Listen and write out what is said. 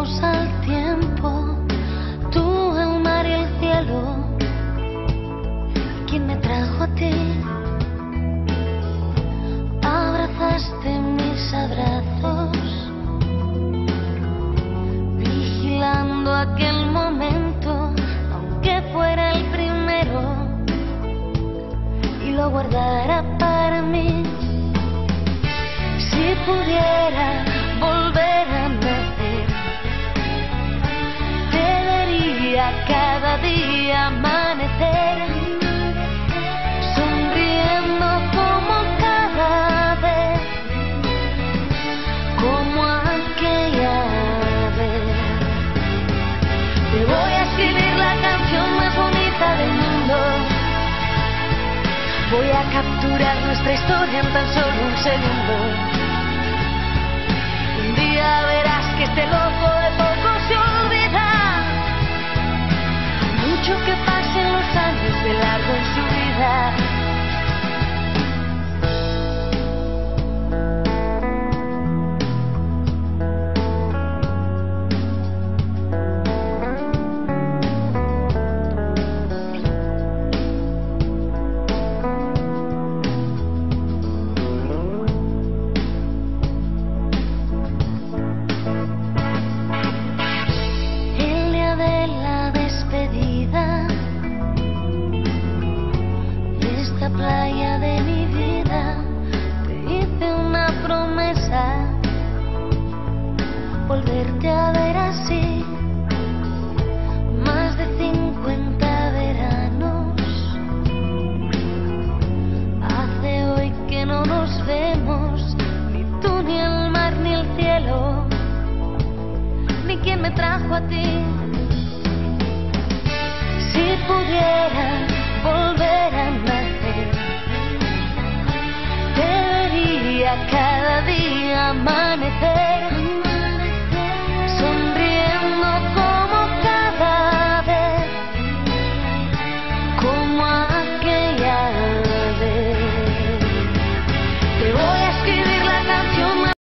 al tiempo, tú, el mar y el cielo. ¿Quién me trajo a ti? Abrazaste mis abrazos, vigilando aquel momento, aunque fuera el primero y lo guardara para mí. Si pudiera capturar nuestra historia en tan solo un segundo. Un día verás que este loco de poco se olvida. Mucho que pasen los años de largo en su vida. Volverte a ver así más de 50 veranos hace hoy que no nos vemos ni tú ni el mar ni el cielo ni quien me trajo a ti. Si pudiera volver a nacer, te vería cada día amanecer,